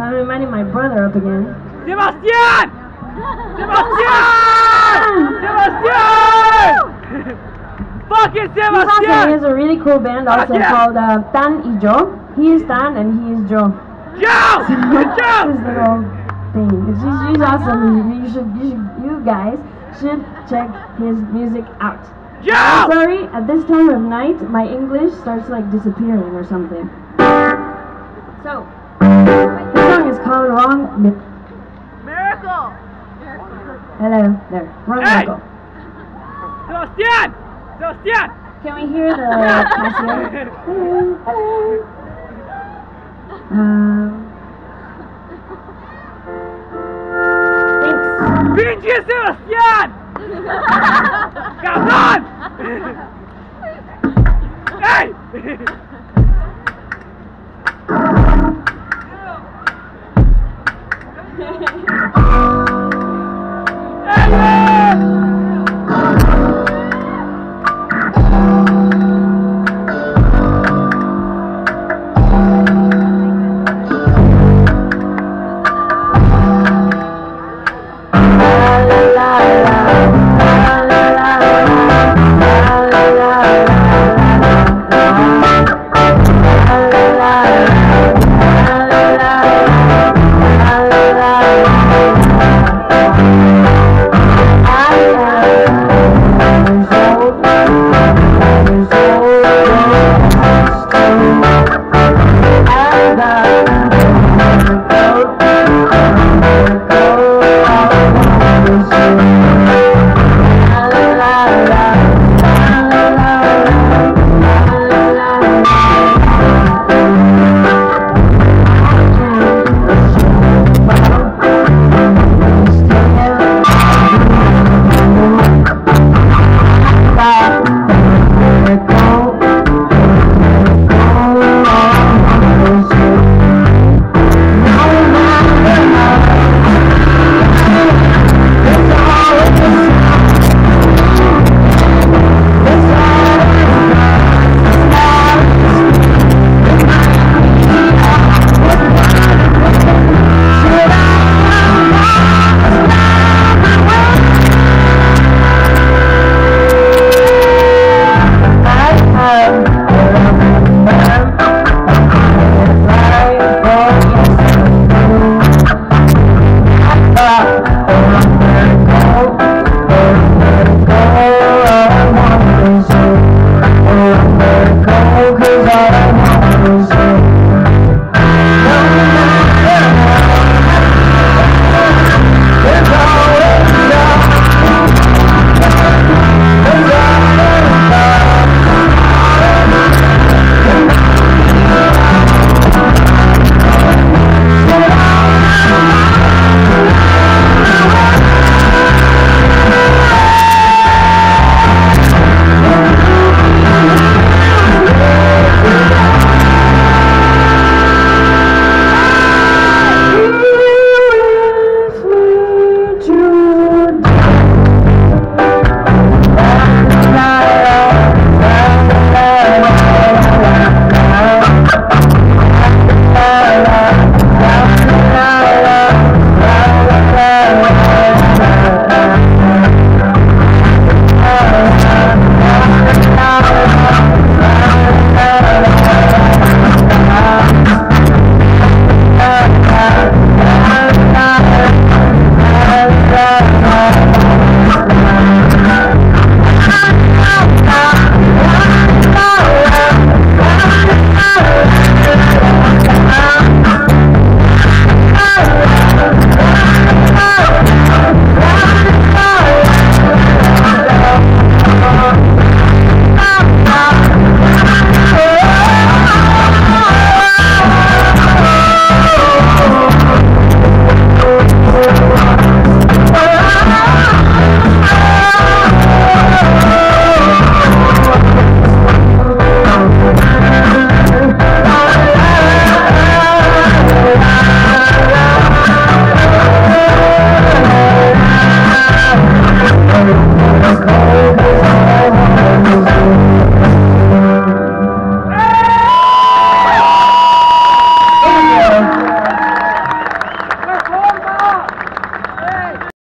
So I'm reminding my brother up again. Sebastian! Sebastian! Sebastian! Fucking He's awesome. He has a really cool band also yeah. called uh, Tan y Joe. He is Tan and he is Joe. Joe! his Joe! little thing. It's just, he's awesome. You, you should, you should, you guys should check his music out. I'm Joe! sorry, at this time of night, my English starts like disappearing or something. So, is Wrong. Mi- Miracle! Hello, there. Wrong Hey! Miracle. Sebastian! Sebastian! Can we hear the Casio? Hello, hello. Um. Pinche Sebastian! ¡Cabrón! ¡Ey! Yeah.